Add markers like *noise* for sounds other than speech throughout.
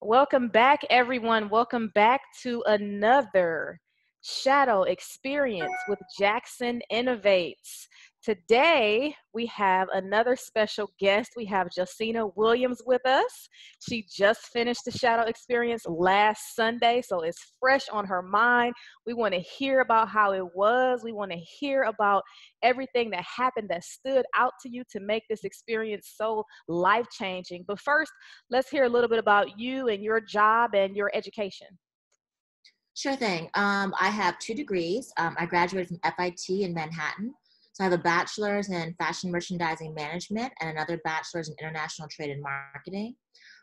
Welcome back, everyone. Welcome back to another shadow experience with Jackson Innovates. Today, we have another special guest. We have Josina Williams with us. She just finished the shadow experience last Sunday, so it's fresh on her mind. We want to hear about how it was. We want to hear about everything that happened that stood out to you to make this experience so life changing. But first, let's hear a little bit about you and your job and your education. Sure thing. Um, I have two degrees. Um, I graduated from FIT in Manhattan. So I have a bachelor's in fashion merchandising management and another bachelor's in international trade and marketing.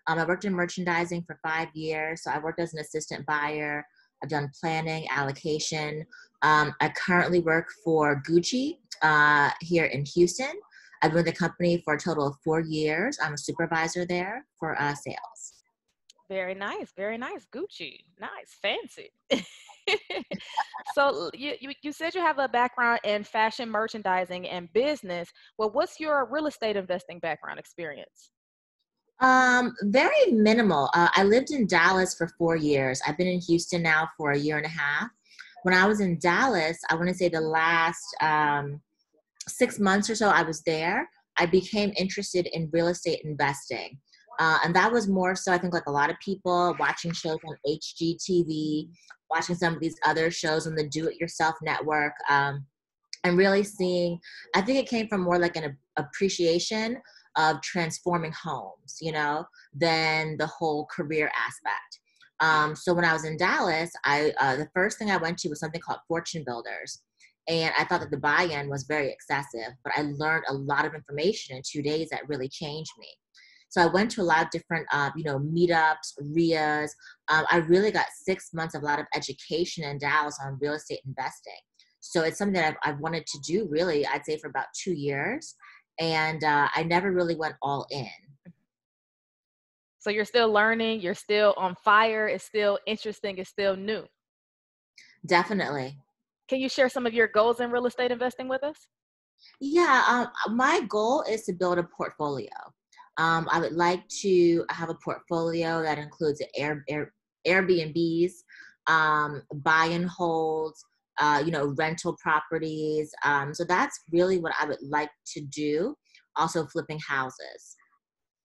Um, I worked in merchandising for five years. So I worked as an assistant buyer. I've done planning, allocation. Um, I currently work for Gucci uh, here in Houston. I've been with the company for a total of four years. I'm a supervisor there for uh, sales. Very nice, very nice. Gucci, nice, fancy. *laughs* *laughs* so you, you, you said you have a background in fashion merchandising and business. Well, what's your real estate investing background experience? Um, very minimal. Uh, I lived in Dallas for four years. I've been in Houston now for a year and a half. When I was in Dallas, I want to say the last um, six months or so I was there, I became interested in real estate investing. Uh, and that was more so, I think, like a lot of people watching shows on HGTV, watching some of these other shows on the Do It Yourself Network, um, and really seeing, I think it came from more like an appreciation of transforming homes, you know, than the whole career aspect. Um, so when I was in Dallas, I uh, the first thing I went to was something called Fortune Builders, and I thought that the buy-in was very excessive. But I learned a lot of information in two days that really changed me. So I went to a lot of different, uh, you know, meetups, REIAs. Um, I really got six months of a lot of education in Dallas on real estate investing. So it's something that I've, I've wanted to do really, I'd say for about two years. And uh, I never really went all in. So you're still learning, you're still on fire, it's still interesting, it's still new. Definitely. Can you share some of your goals in real estate investing with us? Yeah, um, my goal is to build a portfolio. Um, I would like to have a portfolio that includes Air, Air, Airbnbs, um, buy and holds, uh, you know, rental properties. Um, so that's really what I would like to do. Also, flipping houses.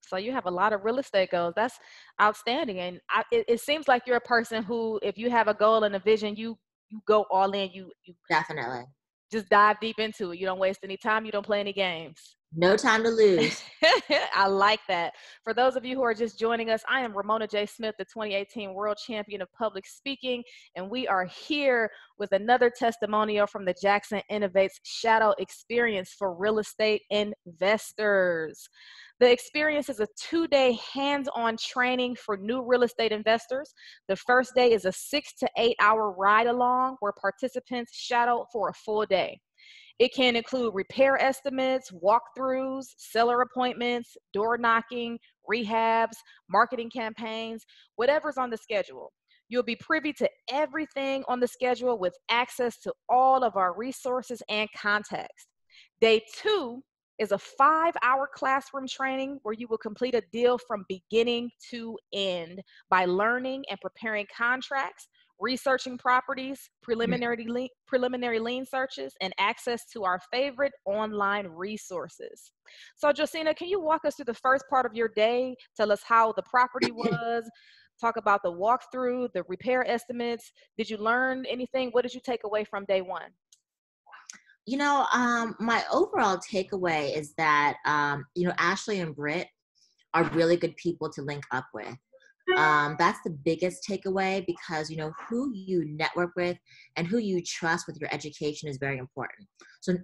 So you have a lot of real estate goals. That's outstanding, and I, it, it seems like you're a person who, if you have a goal and a vision, you you go all in. You you definitely just dive deep into it. You don't waste any time. You don't play any games. No time to lose. *laughs* I like that. For those of you who are just joining us, I am Ramona J. Smith, the 2018 World Champion of Public Speaking, and we are here with another testimonial from the Jackson Innovates Shadow Experience for Real Estate Investors. The experience is a two day hands on training for new real estate investors. The first day is a six to eight hour ride along where participants shadow for a full day. It can include repair estimates, walkthroughs, seller appointments, door knocking, rehabs, marketing campaigns, whatever's on the schedule. You'll be privy to everything on the schedule with access to all of our resources and context. Day two is a five hour classroom training where you will complete a deal from beginning to end by learning and preparing contracts, researching properties, mm. preliminary lien, preliminary lien searches, and access to our favorite online resources. So, Josina, can you walk us through the first part of your day? Tell us how the property *clears throat* was. Talk about the walkthrough, the repair estimates. Did you learn anything? What did you take away from day one? You know, um, my overall takeaway is that um, you know Ashley and Britt are really good people to link up with um, that's the biggest takeaway because you know who you network with and who you trust with your education is very important. So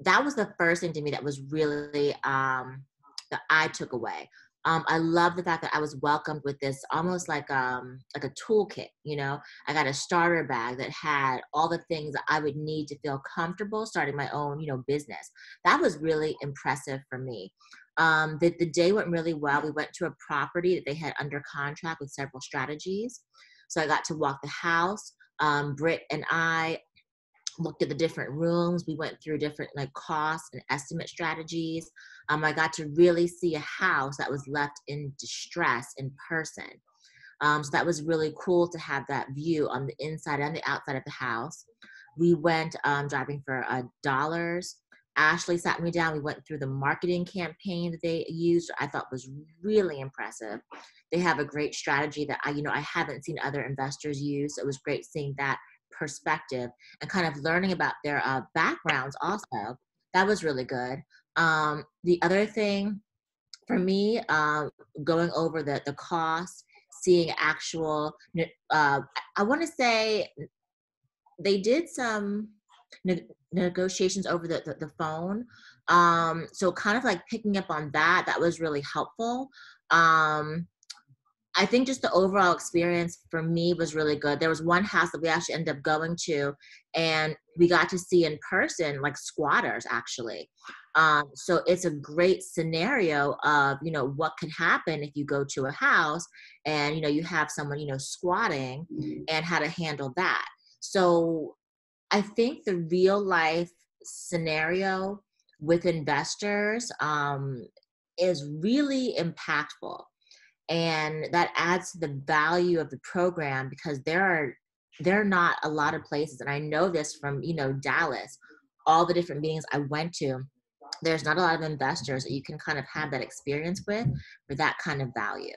that was the first thing to me that was really um, that i took away um, I love the fact that I was welcomed with this almost like um like a toolkit. You know, I got a starter bag that had all the things that I would need to feel comfortable starting my own you know business. That was really impressive for me. Um, the, the day went really well. We went to a property that they had under contract with several strategies. So I got to walk the house. Um, Britt and I looked at the different rooms. We went through different like costs and estimate strategies. Um, I got to really see a house that was left in distress in person. Um, so that was really cool to have that view on the inside and the outside of the house. We went um, driving for uh, dollars. Ashley sat me down. We went through the marketing campaign that they used. I thought was really impressive. They have a great strategy that I, you know, I haven't seen other investors use. So it was great seeing that perspective and kind of learning about their uh, backgrounds also. That was really good. Um, the other thing for me, uh, going over the the cost, seeing actual, uh, I want to say they did some ne- negotiations over the, the, the phone. Um, so kind of like picking up on that, that was really helpful. Um, I think just the overall experience for me was really good. There was one house that we actually ended up going to, and we got to see in person like squatters actually. Um, so it's a great scenario of you know what could happen if you go to a house and you know you have someone you know squatting and how to handle that. So I think the real life scenario with investors um, is really impactful and that adds to the value of the program because there are there are not a lot of places and i know this from you know dallas all the different meetings i went to there's not a lot of investors that you can kind of have that experience with for that kind of value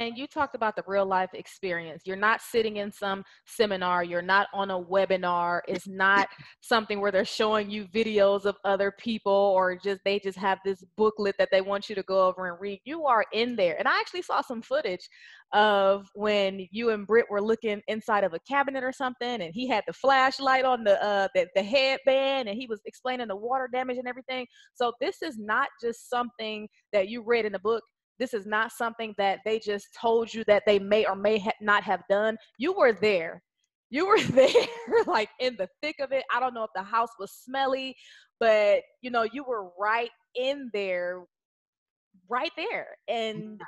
and you talked about the real life experience. You're not sitting in some seminar, you're not on a webinar. It's not something where they're showing you videos of other people or just they just have this booklet that they want you to go over and read. You are in there. And I actually saw some footage of when you and Britt were looking inside of a cabinet or something and he had the flashlight on the uh the, the headband and he was explaining the water damage and everything. So this is not just something that you read in the book this is not something that they just told you that they may or may ha- not have done. You were there. You were *laughs* there, like in the thick of it. I don't know if the house was smelly, but you know, you were right in there, right there. And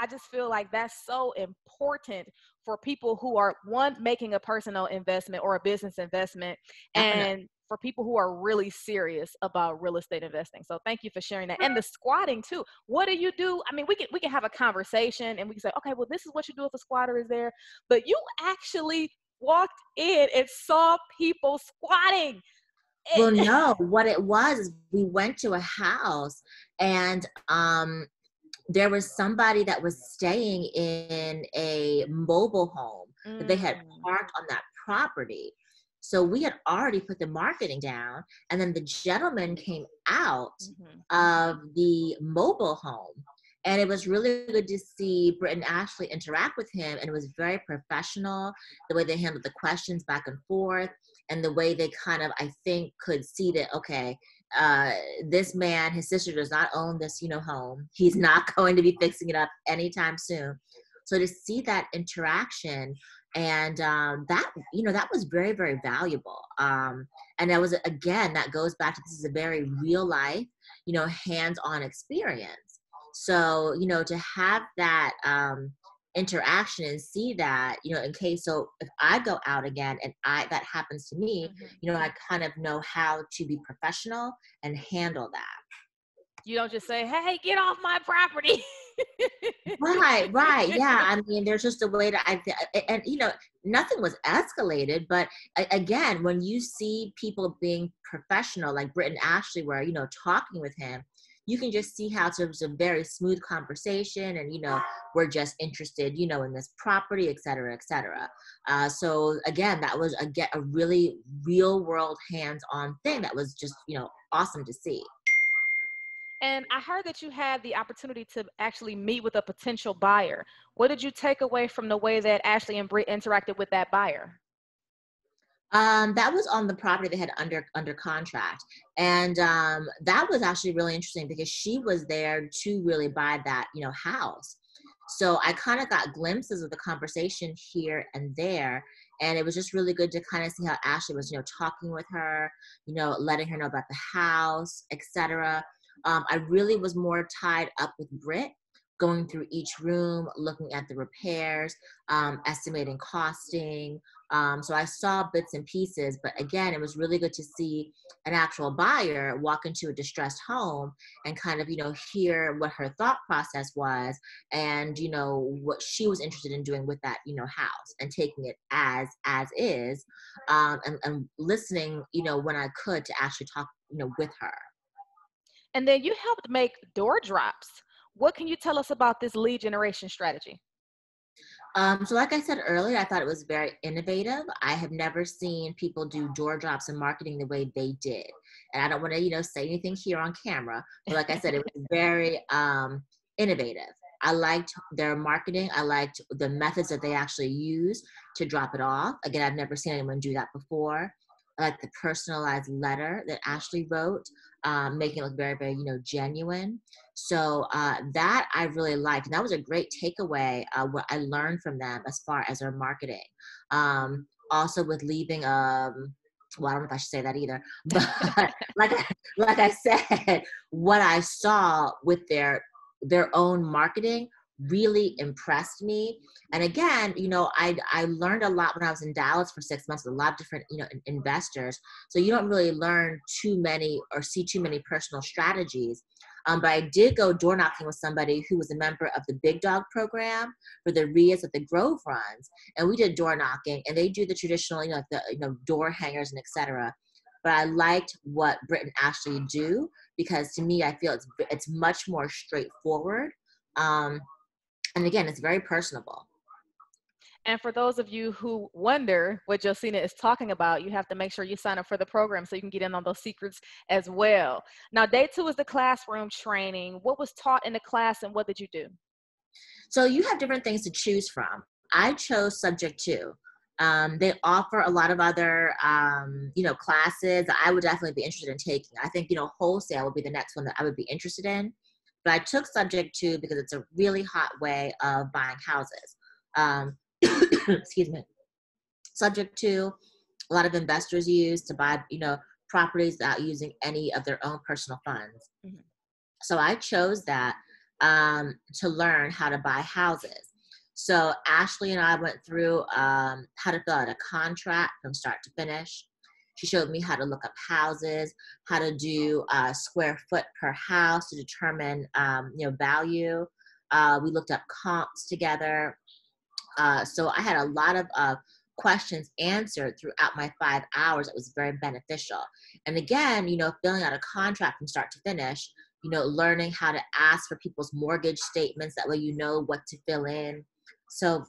I just feel like that's so important for people who are one making a personal investment or a business investment and for people who are really serious about real estate investing. So thank you for sharing that. And the squatting too. What do you do? I mean, we can we can have a conversation and we can say, okay, well, this is what you do if a squatter is there. But you actually walked in and saw people squatting. Well, *laughs* no, what it was is we went to a house and um there was somebody that was staying in a mobile home mm. that they had mm. parked on that property. So we had already put the marketing down, and then the gentleman came out mm-hmm. of the mobile home. And it was really good to see Britt and Ashley interact with him, and it was very professional the way they handled the questions back and forth, and the way they kind of, I think, could see that, okay, uh, this man, his sister does not own this, you know, home. He's not *laughs* going to be fixing it up anytime soon. So to see that interaction and um, that you know that was very very valuable um, and that was again that goes back to this is a very real life you know hands-on experience so you know to have that um, interaction and see that you know in case so if i go out again and i that happens to me mm-hmm. you know i kind of know how to be professional and handle that you don't just say hey get off my property right, right. Yeah. *laughs* I mean, there's just a way to, I, and you know, nothing was escalated, but again, when you see people being professional, like Britt and Ashley were, you know, talking with him, you can just see how it was a very smooth conversation and, you know, we're just interested, you know, in this property, et cetera, et cetera. Uh, so again, that was a, get a really real world hands-on thing that was just, you know, awesome to see. And I heard that you had the opportunity to actually meet with a potential buyer. What did you take away from the way that Ashley and Britt interacted with that buyer? Um, that was on the property they had under under contract, and um, that was actually really interesting because she was there to really buy that you know house. So I kind of got glimpses of the conversation here and there, and it was just really good to kind of see how Ashley was you know talking with her, you know, letting her know about the house, etc. Um, I really was more tied up with Britt going through each room, looking at the repairs, um, estimating costing. Um, so I saw bits and pieces, but again, it was really good to see an actual buyer walk into a distressed home and kind of, you know, hear what her thought process was and, you know, what she was interested in doing with that, you know, house and taking it as, as is um, and, and listening, you know, when I could to actually talk, you know, with her. And then you helped make door drops what can you tell us about this lead generation strategy? Um, so, like I said earlier, I thought it was very innovative. I have never seen people do door drops and marketing the way they did. And I don't want to, you know, say anything here on camera, but like I said, it was very um, innovative. I liked their marketing. I liked the methods that they actually use to drop it off. Again, I've never seen anyone do that before. Like the personalized letter that Ashley wrote um, making it look very, very, you know, genuine. So uh, that I really liked. And that was a great takeaway, uh, what I learned from them as far as their marketing. Um, also with leaving, um, well, I don't know if I should say that either, *laughs* but *laughs* like, like I said, what I saw with their, their own marketing really impressed me. And again, you know, I I learned a lot when I was in Dallas for six months with a lot of different, you know, investors. So you don't really learn too many or see too many personal strategies. Um, but I did go door knocking with somebody who was a member of the Big Dog program for the REIAs that the Grove runs, and we did door knocking, and they do the traditional, you know, the you know door hangers and etc. But I liked what Britt and Ashley do because to me, I feel it's it's much more straightforward. Um, and again, it's very personable. And for those of you who wonder what Josina is talking about, you have to make sure you sign up for the program so you can get in on those secrets as well. Now, day two is the classroom training. What was taught in the class and what did you do? So you have different things to choose from. I chose subject-to. Um, they offer a lot of other, um, you know, classes I would definitely be interested in taking. I think, you know, wholesale would be the next one that I would be interested in. But I took subject-to because it's a really hot way of buying houses. Um, *coughs* excuse me. Subject-to, a lot of investors use to buy, you know, properties without using any of their own personal funds. Mm-hmm. So I chose that um, to learn how to buy houses. So Ashley and I went through um, how to fill out a contract from start to finish. She showed me how to look up houses, how to do uh, square foot per house to determine, um, you know, value. Uh, we looked up comps together. Uh, so I had a lot of uh, questions answered throughout my five hours. It was very beneficial. And again, you know, filling out a contract from start to finish, you know, learning how to ask for people's mortgage statements. That way you know what to fill in. So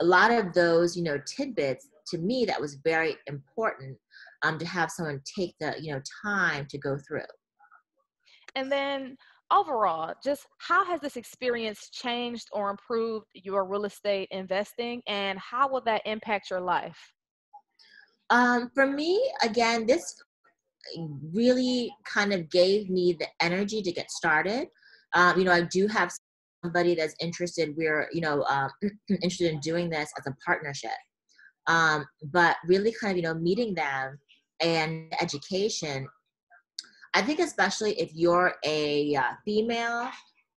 a lot of those, you know, tidbits to me that was very important um, to have someone take the you know time to go through. And then overall just how has this experience changed or improved your real estate investing and how will that impact your life? Um, for me again this really kind of gave me the energy to get started. Um, you know i do have somebody that's interested we're you know um, *clears throat* interested in doing this as a partnership. Um, but really kind of you know meeting them and education i think especially if you're a uh, female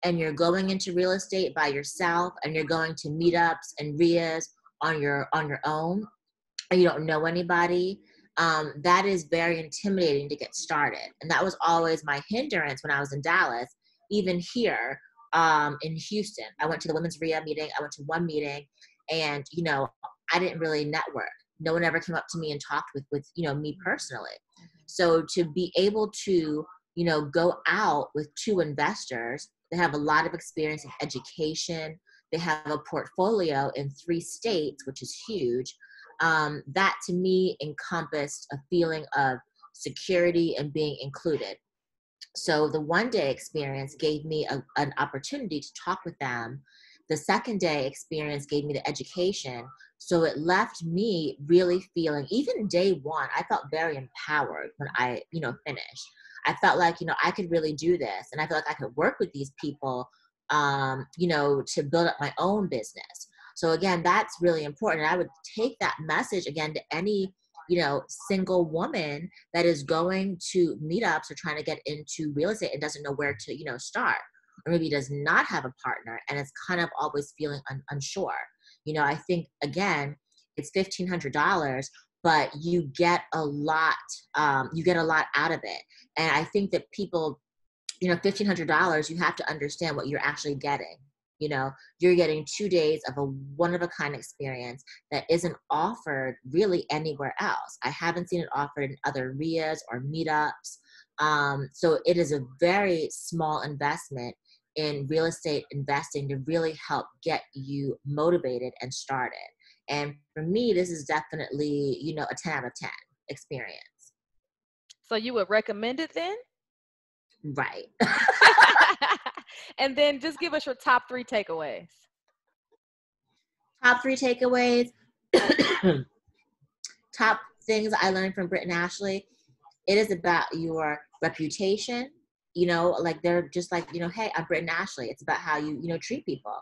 and you're going into real estate by yourself and you're going to meetups and rias on your on your own and you don't know anybody um, that is very intimidating to get started. And that was always my hindrance when i was in dallas even here um, in houston. I went to the women's ria meeting i went to one meeting and you know i didn't really network no one ever came up to me and talked with with you know me mm-hmm. personally mm-hmm. so to be able to you know go out with two investors they have a lot of experience in education they have a portfolio in three states which is huge um, that to me encompassed a feeling of security and being included so the one day experience gave me a, an opportunity to talk with them the second day experience gave me the education so it left me really feeling, even day one, I felt very empowered when I, you know, finished. I felt like, you know, I could really do this. And I felt like I could work with these people, um, you know, to build up my own business. So again, that's really important. And I would take that message again to any, you know, single woman that is going to meetups or trying to get into real estate and doesn't know where to, you know, start. Or maybe does not have a partner and is kind of always feeling un- unsure. You know, I think again, it's fifteen hundred dollars, but you get a lot. Um, you get a lot out of it, and I think that people, you know, fifteen hundred dollars, you have to understand what you're actually getting. You know, you're getting two days of a one of a kind experience that isn't offered really anywhere else. I haven't seen it offered in other REIAs or meetups. Um, so it is a very small investment in real estate investing to really help get you motivated and started. And for me, this is definitely, you know, a 10 out of 10 experience. So you would recommend it then? Right. *laughs* and then just give us your top three takeaways. Top three takeaways. top things I learned from Britt and Ashley. It is about your reputation. You know, like they're just like, you know, hey, I'm Britt and Ashley. It's about how you, you know, treat people.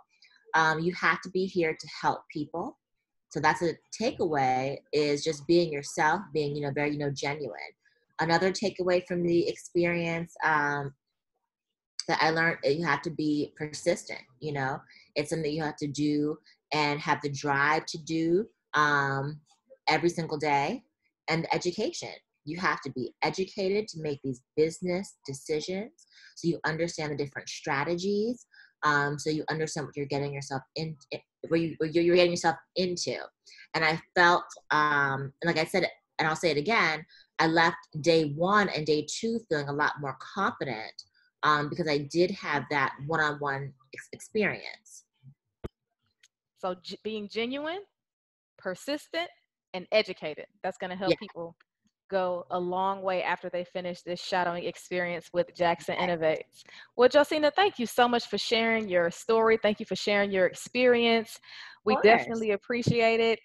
Um, you have to be here to help people. So that's a takeaway is just being yourself, being, you know, very, you know, genuine. Another takeaway from the experience um, that I learned you have to be persistent, you know, it's something you have to do and have the drive to do um, every single day. And education, you have to be educated to make these business decisions so you understand the different strategies um, so you understand what you're getting yourself in where, you, where you're getting yourself into and i felt um, and like i said and i'll say it again i left day one and day two feeling a lot more confident um, because i did have that one-on-one ex- experience so g- being genuine persistent and educated that's going to help yeah. people go a long way after they finish this shadowing experience with Jackson Innovates. Well, Josina, thank you so much for sharing your story. Thank you for sharing your experience. We definitely appreciate it.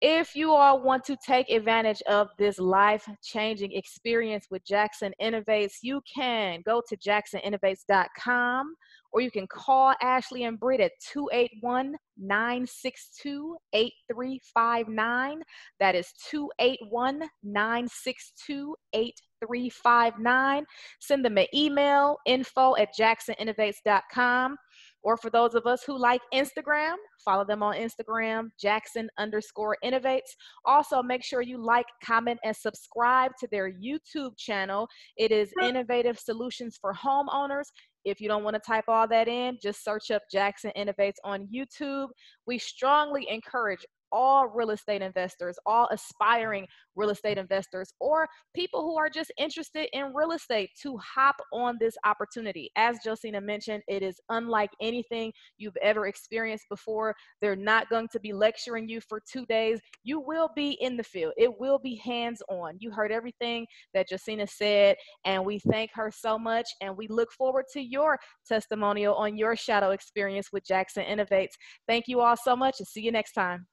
If you all want to take advantage of this life changing experience with Jackson Innovates, you can go to jacksoninnovates.com or you can call Ashley and Britt at 281 962 8359. That is 281 962 8359. Send them an email info at jacksoninnovates.com. Or for those of us who like Instagram, follow them on Instagram, Jackson underscore innovates. Also, make sure you like, comment, and subscribe to their YouTube channel. It is Innovative Solutions for Homeowners. If you don't want to type all that in, just search up Jackson Innovates on YouTube. We strongly encourage all real estate investors, all aspiring real estate investors, or people who are just interested in real estate to hop on this opportunity. As Josina mentioned, it is unlike anything you've ever experienced before. They're not going to be lecturing you for two days. You will be in the field, it will be hands on. You heard everything that Josina said, and we thank her so much. And we look forward to your testimonial on your shadow experience with Jackson Innovates. Thank you all so much, and see you next time.